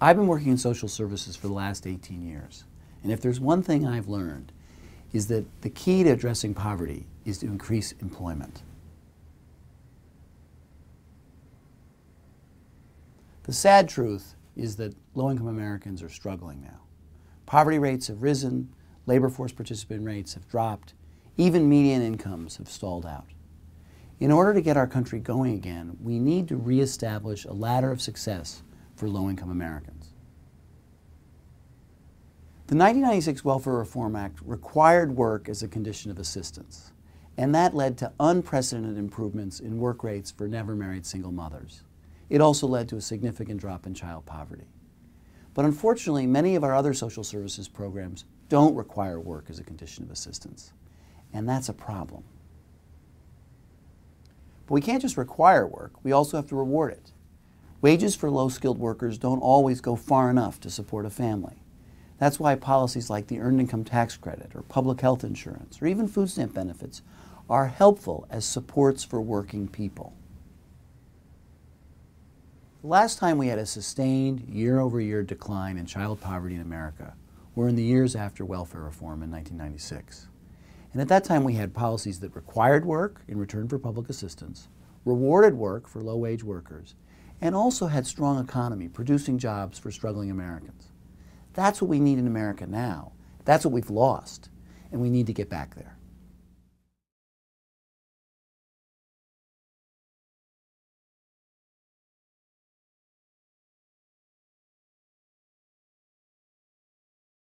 I've been working in social services for the last 18 years. And if there's one thing I've learned, is that the key to addressing poverty is to increase employment. The sad truth is that low-income Americans are struggling now. Poverty rates have risen, labor force participant rates have dropped, even median incomes have stalled out. In order to get our country going again, we need to reestablish a ladder of success for low-income Americans. The 1996 Welfare Reform Act required work as a condition of assistance, and that led to unprecedented improvements in work rates for never married single mothers. It also led to a significant drop in child poverty. But unfortunately, many of our other social services programs don't require work as a condition of assistance, and that's a problem. But we can't just require work, we also have to reward it. Wages for low-skilled workers don't always go far enough to support a family. That's why policies like the Earned Income Tax Credit or public health insurance or even food stamp benefits are helpful as supports for working people. The last time we had a sustained year-over-year decline in child poverty in America were in the years after welfare reform in 1996. And at that time we had policies that required work in return for public assistance, rewarded work for low-wage workers, and also had strong economy, producing jobs for struggling Americans. That's what we need in America now. That's what we've lost, and we need to get back there.